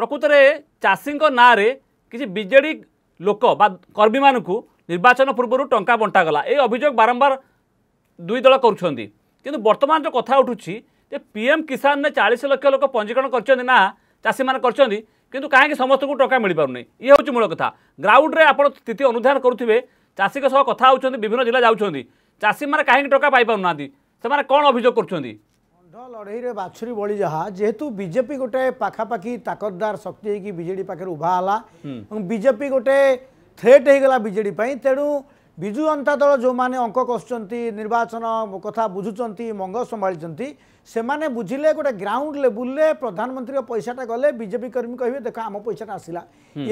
ପ୍ରକୃତରେ ଚାଷୀଙ୍କ ନାଁରେ କିଛି ବିଜେଡ଼ି ଲୋକ ବା କର୍ମୀମାନଙ୍କୁ ନିର୍ବାଚନ ପୂର୍ବରୁ ଟଙ୍କା ବଣ୍ଟାଗଲା ଏ ଅଭିଯୋଗ ବାରମ୍ବାର ଦୁଇ ଦଳ କରୁଛନ୍ତି କିନ୍ତୁ ବର୍ତ୍ତମାନ ଯେଉଁ କଥା ଉଠୁଛି ଯେ ପିଏମ୍ କିଷାନରେ ଚାଳିଶ ଲକ୍ଷ ଲୋକ ପଞ୍ଜୀକରଣ କରିଛନ୍ତି ନା ଚାଷୀମାନେ କରିଛନ୍ତି କିନ୍ତୁ କାହିଁକି ସମସ୍ତଙ୍କୁ ଟଙ୍କା ମିଳିପାରୁନି ଇଏ ହେଉଛି ମୂଳ କଥା ଗ୍ରାଉଣ୍ଡରେ ଆପଣ ସ୍ଥିତି ଅନୁଧ୍ୟାନ କରୁଥିବେ ଚାଷୀଙ୍କ ସହ କଥା ହେଉଛନ୍ତି ବିଭିନ୍ନ ଜିଲ୍ଲା ଯାଉଛନ୍ତି ଚାଷୀମାନେ କାହିଁକି ଟଙ୍କା ପାଇପାରୁନାହାନ୍ତି ସେମାନେ କ'ଣ ଅଭିଯୋଗ କରୁଛନ୍ତି षड लड़े बाछुरी बड़ी जहाँ जेहेतु बीजेपी गोटे पखापाखी ताकतदार शक्ति बीजेपी पाखे उभा हालाजेपी गोटे थ्रेट होगा बीजेपी तेणु ବିଜୁ ଜନତା ଦଳ ଯେଉଁମାନେ ଅଙ୍କ କଷୁଛନ୍ତି ନିର୍ବାଚନ କଥା ବୁଝୁଛନ୍ତି ମଙ୍ଗ ସମ୍ଭାଳିଛନ୍ତି ସେମାନେ ବୁଝିଲେ ଗୋଟେ ଗ୍ରାଉଣ୍ଡ ଲେବୁଲରେ ପ୍ରଧାନମନ୍ତ୍ରୀଙ୍କ ପଇସାଟା ଗଲେ ବିଜେପି କର୍ମୀ କହିବେ ଦେଖ ଆମ ପଇସାଟା ଆସିଲା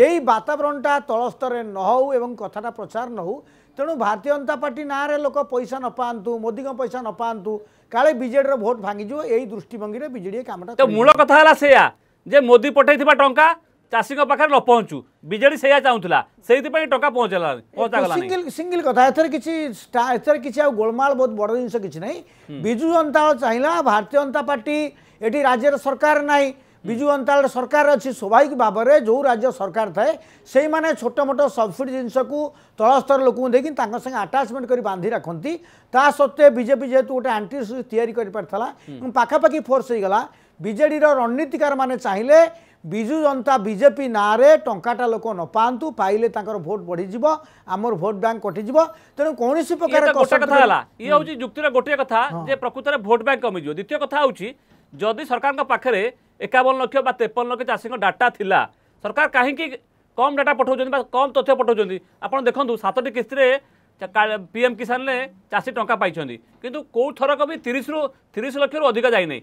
ଏଇ ବାତାବରଣଟା ତଳ ସ୍ତରରେ ନ ହେଉ ଏବଂ କଥାଟା ପ୍ରଚାର ନ ହେଉ ତେଣୁ ଭାରତୀୟ ଜନତା ପାର୍ଟି ନାଁରେ ଲୋକ ପଇସା ନ ପାଆନ୍ତୁ ମୋଦିଙ୍କ ପଇସା ନ ପାଆନ୍ତୁ କାଳେ ବିଜେଡ଼ିର ଭୋଟ୍ ଭାଙ୍ଗିଯିବ ଏଇ ଦୃଷ୍ଟିଭଙ୍ଗୀରେ ବିଜେଡ଼ି କାମଟା ମୂଳ କଥା ହେଲା ସେୟା ଯେ ମୋଦି ପଠାଇଥିବା ଟଙ୍କା चाहिँ पाख्या नपहँचु सिंगल सिंगल कथा गोलमाल बहुत बड जा विजु जनता चाहिँ भारतीय जनता राज्य सरकार नै विजु जनता सरकार अस्ति स्वाभाविक भावर जो राज्य सरकार थाए त्यही छोटमोटो सब्सिडी जिनिसक तल स्तर लोक आटाचमेन्ट गरि बाधिराख्ने त सत्व विजेपि जुन गए तियरी गरिपरि पाखापा फोर्स हुन्छ ବିଜେଡ଼ିର ରଣନୀତିକାରମାନେ ଚାହିଁଲେ ବିଜୁ ଜନତା ବିଜେପି ନାଁରେ ଟଙ୍କାଟା ଲୋକ ନ ପାଆନ୍ତୁ ପାଇଲେ ତାଙ୍କର ଭୋଟ ବଢ଼ିଯିବ ଆମର ଭୋଟ ବ୍ୟାଙ୍କ କଟିଯିବ ତେଣୁ କୌଣସି ପ୍ରକାର କଥା ହେଲା ଇଏ ହେଉଛି ଯୁକ୍ତିର ଗୋଟିଏ କଥା ଯେ ପ୍ରକୃତରେ ଭୋଟ ବ୍ୟାଙ୍କ କମିଯିବ ଦ୍ୱିତୀୟ କଥା ହେଉଛି ଯଦି ସରକାରଙ୍କ ପାଖରେ ଏକାବନ ଲକ୍ଷ ବା ତେପନ ଲକ୍ଷ ଚାଷୀଙ୍କ ଡାଟା ଥିଲା ସରକାର କାହିଁକି କମ୍ ଡାଟା ପଠାଉଛନ୍ତି ବା କମ୍ ତଥ୍ୟ ପଠାଉଛନ୍ତି ଆପଣ ଦେଖନ୍ତୁ ସାତଟି କିସ୍ତିରେ ପିଏମ୍ କିଷାନରେ ଚାଷୀ ଟଙ୍କା ପାଇଛନ୍ତି କିନ୍ତୁ କେଉଁ ଥରକ ବି ତିରିଶରୁ ତିରିଶ ଲକ୍ଷରୁ ଅଧିକା ଯାଇନାହିଁ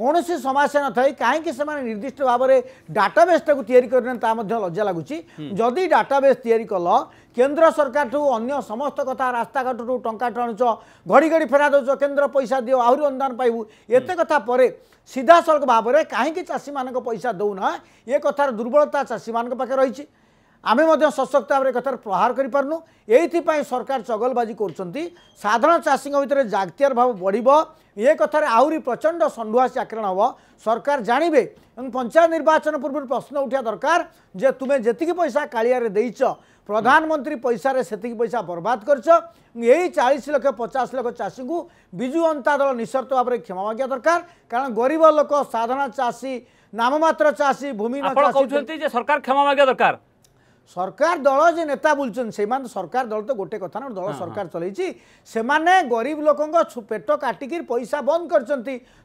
कसैस समस्या नथै काहीँक निर् भावर डाटाबेसक तयारी गरेन तामा लज्जा लागु जति डाटाबेस तिरि कल केन्द्र सरकार ठु अन्य समस्त कथा रास्ता घाट रास्थाटु टङा टाढुछ घडीघडी फेरा दो केन्द्र पैसा दियो आउनु अनुदान पाबु एते कथापऱ्यो सिधासल भावर काहीँक चासी म पैसा देउना कथार दुर्बलता चासी मैले रहि ଆମେ ମଧ୍ୟ ସଶକ୍ତ ଭାବରେ କଥାର ପ୍ରହାର କରିପାରୁନୁ ଏଇଥିପାଇଁ ସରକାର ଚଗଲବାଜି କରୁଛନ୍ତି ସାଧାରଣ ଚାଷୀଙ୍କ ଭିତରେ ଜାଗତିଆର ଭାବ ବଢ଼ିବ ଏ କଥାରେ ଆହୁରି ପ୍ରଚଣ୍ଡ ଷଣ୍ଢୁଆସି ଆକ୍ରମଣ ହେବ ସରକାର ଜାଣିବେ ଏବଂ ପଞ୍ଚାୟତ ନିର୍ବାଚନ ପୂର୍ବରୁ ପ୍ରଶ୍ନ ଉଠିବା ଦରକାର ଯେ ତୁମେ ଯେତିକି ପଇସା କାଳିଆରେ ଦେଇଛ ପ୍ରଧାନମନ୍ତ୍ରୀ ପଇସାରେ ସେତିକି ପଇସା ବର୍ବାଦ କରିଛ ଏଇ ଚାଳିଶ ଲକ୍ଷ ପଚାଶ ଲକ୍ଷ ଚାଷୀଙ୍କୁ ବିଜୁ ଜନତା ଦଳ ନିଃସର୍ତ୍ତ ଭାବରେ କ୍ଷମା ମାଗିବା ଦରକାର କାରଣ ଗରିବ ଲୋକ ସାଧାରଣ ଚାଷୀ ନାମମାତ୍ର ଚାଷୀ ଭୂମି କହୁଛନ୍ତି ଯେ ସରକାର କ୍ଷମା ମାଗିବା ଦରକାର সরকার দল যে নেতা বলছেন সেইমান সরকার দল তো গোটে কথা না দল হ্যাঁ, সরকার চলাইছি সেমানে গরিব লোকঙ্ক পেট কাটিকি পয়সা বন্ধ করছেন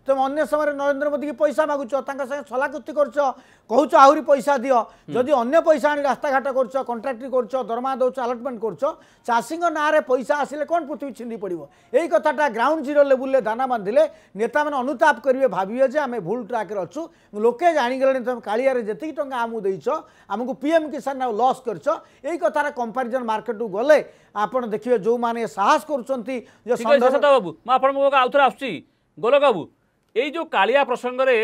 তুমি অন্য সময় নরেন্দ্র মোদী কি পয়সা মাগুছ তাঙ্ক সাথে ছলাকুতি করছ কৌছ আহরি পয়সা দিও যদি অন্য পয়সা আনি রাস্তাঘাট করছ কন্ট্রাক্টরি করছ দরমা দৌছ আলটমেন্ট করছ চাষীঙ্ নাঁরে পয়সা আসলে কোণ পৃথিবী ছিন্দি পড়ব এই কথাটা গ্রাউন্ড জিরো লেভেলে দানা বাঁধিলে নেতা মানে অনুতাপ করবে ভাববে যে আমি ভুল ট্রাক্রে অছু লোকে জাঁগলে তুমি কাড়িয়ারে যেত টাকা আমি দিয়েছ আমি পিএম কিষান লস লস করছ এই কথার কম্পারিজন মার্কেট গলে আপনার দেখবে যে সাহস করছেন বাবু আপনার আউথরে আসছি গোলক বাবু এই যে কালিয়া প্রসঙ্গে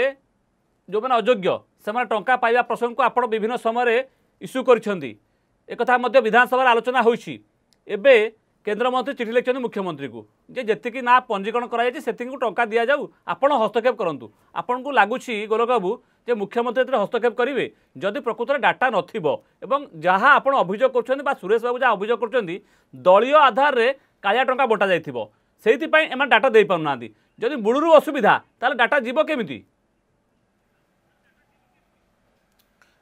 যে অযোগ্য সে টঙ্কা পাইবা প্রসঙ্গ আপনার বিভিন্ন সময় ইস্যু করছেন একথা বিধানসভার আলোচনা হয়েছি এবে କେନ୍ଦ୍ରମନ୍ତ୍ରୀ ଚିଠି ଲେଖିଛନ୍ତି ମୁଖ୍ୟମନ୍ତ୍ରୀଙ୍କୁ ଯେ ଯେତିକି ନାଁ ପଞ୍ଜୀକରଣ କରାଯାଇଛି ସେତିକି ଟଙ୍କା ଦିଆଯାଉ ଆପଣ ହସ୍ତକ୍ଷେପ କରନ୍ତୁ ଆପଣଙ୍କୁ ଲାଗୁଛି ଗୋଲକବାବୁ ଯେ ମୁଖ୍ୟମନ୍ତ୍ରୀ ଏଥିରେ ହସ୍ତକ୍ଷେପ କରିବେ ଯଦି ପ୍ରକୃତରେ ଡାଟା ନଥିବ ଏବଂ ଯାହା ଆପଣ ଅଭିଯୋଗ କରୁଛନ୍ତି ବା ସୁରେଶ ବାବୁ ଯାହା ଅଭିଯୋଗ କରୁଛନ୍ତି ଦଳୀୟ ଆଧାରରେ କାଳିଆ ଟଙ୍କା ବଣ୍ଟା ଯାଇଥିବ ସେଇଥିପାଇଁ ଏମାନେ ଡାଟା ଦେଇପାରୁନାହାନ୍ତି ଯଦି ମୂଳରୁ ଅସୁବିଧା ତାହେଲେ ଡାଟା ଯିବ କେମିତି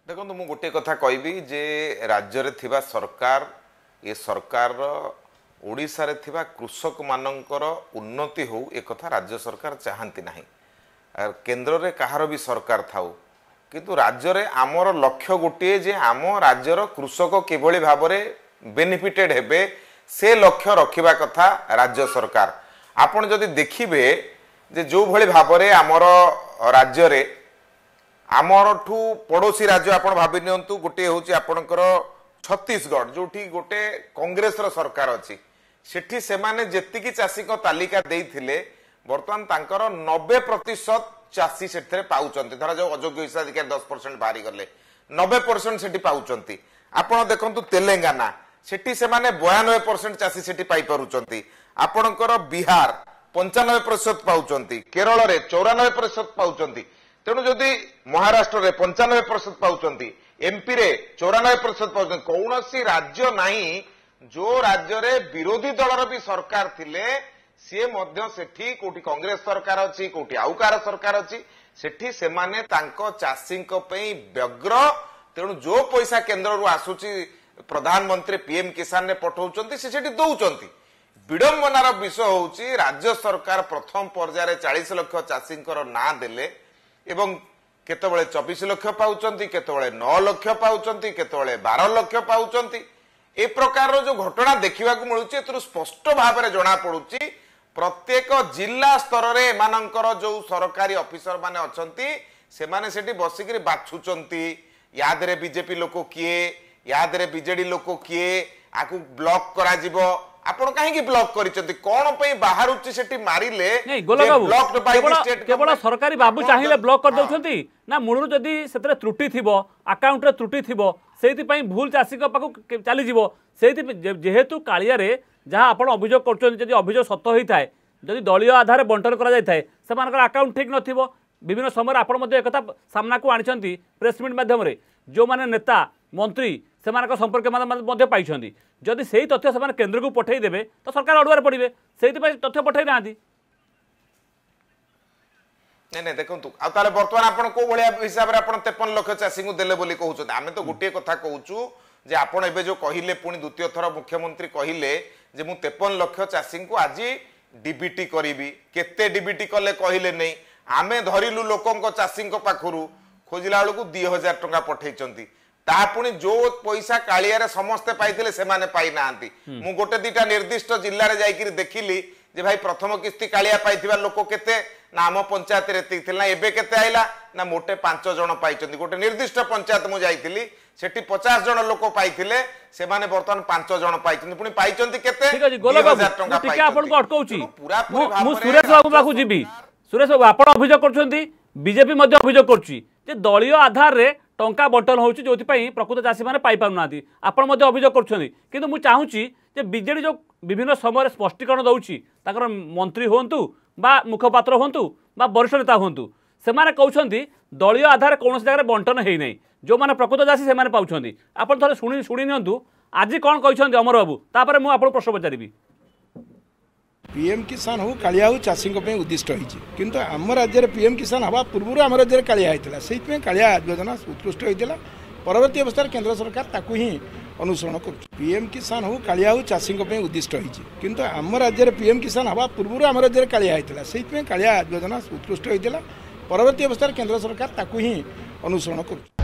ଦେଖନ୍ତୁ ମୁଁ ଗୋଟିଏ କଥା କହିବି ଯେ ରାଜ୍ୟରେ ଥିବା ସରକାର ଏ ସରକାରର ଓଡ଼ିଶାରେ ଥିବା କୃଷକମାନଙ୍କର ଉନ୍ନତି ହେଉ ଏକଥା ରାଜ୍ୟ ସରକାର ଚାହାନ୍ତି ନାହିଁ କେନ୍ଦ୍ରରେ କାହାର ବି ସରକାର ଥାଉ କିନ୍ତୁ ରାଜ୍ୟରେ ଆମର ଲକ୍ଷ୍ୟ ଗୋଟିଏ ଯେ ଆମ ରାଜ୍ୟର କୃଷକ କିଭଳି ଭାବରେ ବେନିଫିଟେଡ୍ ହେବେ ସେ ଲକ୍ଷ୍ୟ ରଖିବା କଥା ରାଜ୍ୟ ସରକାର ଆପଣ ଯଦି ଦେଖିବେ ଯେ ଯେଉଁଭଳି ଭାବରେ ଆମର ରାଜ୍ୟରେ ଆମରଠୁ ପଡ଼ୋଶୀ ରାଜ୍ୟ ଆପଣ ଭାବି ନିଅନ୍ତୁ ଗୋଟିଏ ହେଉଛି ଆପଣଙ୍କର ଛତିଶଗଡ଼ ଯେଉଁଠି ଗୋଟେ କଂଗ୍ରେସର ସରକାର ଅଛି ସେଠି ସେମାନେ ଯେତିକି ଚାଷୀଙ୍କ ତାଲିକା ଦେଇଥିଲେ ବର୍ତ୍ତମାନ ତାଙ୍କର ନବେ ପ୍ରତିଶତ ଚାଷୀ ସେଥିରେ ପାଉଛନ୍ତି ଧର ଯୋଉ ଅଯୋଗ୍ୟ ହିସାଧିକାରୀ ଦଶ ପରସେଣ୍ଟ ବାହାରି ଗଲେ ନବେ ପରସେଣ୍ଟ ସେଠି ପାଉଛନ୍ତି ଆପଣ ଦେଖନ୍ତୁ ତେଲେଙ୍ଗାନା ସେଠି ସେମାନେ ବୟାନବେ ପରସେଣ୍ଟ ଚାଷୀ ସେଠି ପାଇପାରୁଛନ୍ତି ଆପଣଙ୍କର ବିହାର ପଞ୍ଚାନବେ ପ୍ରତିଶତ ପାଉଛନ୍ତି କେରଳରେ ଚଉରାନବେ ପ୍ରତିଶତ ପାଉଛନ୍ତି ତେଣୁ ଯଦି ମହାରାଷ୍ଟ୍ରରେ ପଞ୍ଚାନବେ ପ୍ରତିଶତ ପାଉଛନ୍ତି ଏମ୍ପିରେ ଚଉରାନବେ ପ୍ରତିଶତ ପାଉଛନ୍ତି କୌଣସି ରାଜ୍ୟ ନାହିଁ ଯୋ ରାଜ୍ୟରେ ବିରୋଧୀ ଦଳର ବି ସରକାର ଥିଲେ ସିଏ ମଧ୍ୟ ସେଠି କୋଉଠି କଂଗ୍ରେସ ସରକାର ଅଛି କୋଉଠି ଆଉ କାହାର ସରକାର ଅଛି ସେଠି ସେମାନେ ତାଙ୍କ ଚାଷୀଙ୍କ ପାଇଁ ବ୍ୟଗ୍ର ତେଣୁ ଯୋଉ ପଇସା କେନ୍ଦ୍ରରୁ ଆସୁଛି ପ୍ରଧାନମନ୍ତ୍ରୀ ପିଏମ୍ କିଷାନରେ ପଠାଉଛନ୍ତି ସେ ସେଠି ଦଉଛନ୍ତି ବିଡମ୍ବନାର ବିଷୟ ହେଉଛି ରାଜ୍ୟ ସରକାର ପ୍ରଥମ ପର୍ଯ୍ୟାୟରେ ଚାଳିଶ ଲକ୍ଷ ଚାଷୀଙ୍କର ନାଁ ଦେଲେ ଏବଂ କେତେବେଳେ ଚବିଶ ଲକ୍ଷ ପାଉଛନ୍ତି କେତେବେଳେ ନଅ ଲକ୍ଷ ପାଉଛନ୍ତି କେତେବେଳେ ବାର ଲକ୍ଷ ପାଉଛନ୍ତି ଏ ପ୍ରକାରର ଯେଉଁ ଘଟଣା ଦେଖିବାକୁ ମିଳୁଛି ଏଥିରୁ ସ୍ପଷ୍ଟ ଭାବରେ ଜଣାପଡ଼ୁଛି ପ୍ରତ୍ୟେକ ଜିଲ୍ଲା ସ୍ତରରେ ଏମାନଙ୍କର ଯେଉଁ ସରକାରୀ ଅଫିସର ମାନେ ଅଛନ୍ତି ସେମାନେ ସେଠି ବସିକିରି ବାଛୁଛନ୍ତି ୟାଦରେ ବିଜେପି ଲୋକ କିଏ ୟାଦରେ ବିଜେଡି ଲୋକ କିଏ ଆକୁ ବ୍ଲକ କରାଯିବ ଆପଣ କାହିଁକି ବ୍ଲକ କରିଛନ୍ତି କଣ ପାଇଁ ବାହାରୁଛି ସେଠି ମାରିଲେ କେବଳ ସରକାରୀ ବାବୁ ଚାହିଁଲେ ବ୍ଲକ କରିଦେଉଛନ୍ତି ନା ମୂଳରୁ ଯଦି ସେଥିରେ ତ୍ରୁଟି ଥିବ ଆକାଉଣ୍ଟରେ ତ୍ରୁଟି ଥିବ সেইপাই ভুল চাষী পাখু চালিযোগ সেই যেহেতু কালিয়ারে যা আপনার অভিযোগ করছেন যদি অভিযোগ সত হয়ে থাকে যদি দলীয় আধারে বন্টন করা যাই সে আকাউন্ট ঠিক নথিব বিভিন্ন সময় আপনার মধ্যে একথা সামনাকু আনিছেন প্রেসমিট মাধ্যমে যে নেতা মন্ত্রী সে সম্পর্কে মধ্যে পাইছেন যদি সেই তথ্য সে কেন্দ্রকে পঠাই দেবে তো সরকার অড়ুয়ার পড়বে সেইপাই তথ্য পঠাই না ନାଇଁ ନାଇଁ ଦେଖନ୍ତୁ ଆଉ ତାହେଲେ ବର୍ତ୍ତମାନ ଆପଣ କୋଉ ଭଳିଆ ହିସାବରେ ଆପଣ ତେପନ ଲକ୍ଷ ଚାଷୀଙ୍କୁ ଦେଲେ ବୋଲି କହୁଛନ୍ତି ଆମେ ତ ଗୋଟିଏ କଥା କହୁଛୁ ଯେ ଆପଣ ଏବେ ଯେଉଁ କହିଲେ ପୁଣି ଦ୍ୱିତୀୟ ଥର ମୁଖ୍ୟମନ୍ତ୍ରୀ କହିଲେ ଯେ ମୁଁ ତେପନ ଲକ୍ଷ ଚାଷୀଙ୍କୁ ଆଜି ଡିବିଟି କରିବି କେତେ ଡିବିଟି କଲେ କହିଲେ ନେଇ ଆମେ ଧରିଲୁ ଲୋକଙ୍କ ଚାଷୀଙ୍କ ପାଖରୁ ଖୋଜିଲା ବେଳକୁ ଦୁଇ ହଜାର ଟଙ୍କା ପଠେଇଛନ୍ତି ତା ପୁଣି ଯୋଉ ପଇସା କାଳିଆରେ ସମସ୍ତେ ପାଇଥିଲେ ସେମାନେ ପାଇନାହାନ୍ତି ମୁଁ ଗୋଟେ ଦିଟା ନିର୍ଦ୍ଦିଷ୍ଟ ଜିଲ୍ଲାରେ ଯାଇକିରି ଦେଖିଲି যে ভাই প্রথম কিস্তি কালিয়া পাইଥିବା লোক কেতে না আম পঞ্চায়েতের এতিকি না এবে কেতে আইলা না মোটে পাঁচ জন পাইছেন গোটে নির্দিষ্ট পঞ্চায়েত মু যাইছিলি সেটি পচাশ জন লোক পাইলে সে বর্তমান পাঁচ জন পাইছেন পুনি পাইছেন কেতে সুরেশ বাবু পাখু যাবি সুরেশ বাবু আপনার অভিযোগ করছেন বিজেপি মধ্যে অভিযোগ করছি যে দলীয় আধারে টঙ্কা বন্টন হচ্ছে যে প্রকৃত চাষী মানে পাইপার না আপনার মধ্যে অভিযোগ করছেন কিন্তু মু চাহুছি যে ବିଜେଡ଼ି ଯେଉଁ ବିଭିନ୍ନ ସମୟରେ ସ୍ପଷ୍ଟୀକରଣ ଦେଉଛି ତାଙ୍କର ମନ୍ତ୍ରୀ ହୁଅନ୍ତୁ ବା ମୁଖପାତ୍ର ହୁଅନ୍ତୁ ବା ବରିଷ୍ଠ ନେତା ହୁଅନ୍ତୁ ସେମାନେ କହୁଛନ୍ତି ଦଳୀୟ ଆଧାରରେ କୌଣସି ଜାଗାରେ ବଣ୍ଟନ ହୋଇନାହିଁ ଯେଉଁମାନେ ପ୍ରକୃତ ଚାଷୀ ସେମାନେ ପାଉଛନ୍ତି ଆପଣ ଥରେ ଶୁଣି ଶୁଣି ନିଅନ୍ତୁ ଆଜି କ'ଣ କହିଛନ୍ତି ଅମର ବାବୁ ତାପରେ ମୁଁ ଆପଣଙ୍କୁ ପ୍ରଶ୍ନ ପଚାରିବି ପିଏମ୍ କିଷାନ ହଉ କାଳିଆ ହଉ ଚାଷୀଙ୍କ ପାଇଁ ଉଦ୍ଦିଷ୍ଟ ହୋଇଛି କିନ୍ତୁ ଆମ ରାଜ୍ୟରେ ପିଏମ୍ କିଷାନ ହେବା ପୂର୍ବରୁ ଆମ ରାଜ୍ୟରେ କାଳିଆ ହୋଇଥିଲା ସେଇଥିପାଇଁ କାଳିଆ ଯୋଜନା ଉତ୍କୃଷ୍ଟ ହୋଇଥିଲା ପରବର୍ତ୍ତୀ ଅବସ୍ଥାରେ କେନ୍ଦ୍ର ସରକାର ତାକୁ ହିଁ ଅନୁସରଣ କରୁଛୁ ପିଏମ୍ କିଷାନ ହେଉ କାଳିଆ ହେଉ ଚାଷୀଙ୍କ ପାଇଁ ଉଦ୍ଦିଷ୍ଟ ହୋଇଛି କିନ୍ତୁ ଆମ ରାଜ୍ୟରେ ପିଏମ୍ କିଷାନ ହେବା ପୂର୍ବରୁ ଆମ ରାଜ୍ୟରେ କାଳିଆ ହୋଇଥିଲା ସେଇଥିପାଇଁ କାଳିଆ ଯୋଜନା ଉତ୍କୃଷ୍ଟ ହୋଇଥିଲା ପରବର୍ତ୍ତୀ ଅବସ୍ଥାରେ କେନ୍ଦ୍ର ସରକାର ତାକୁ ହିଁ ଅନୁସରଣ କରୁଛି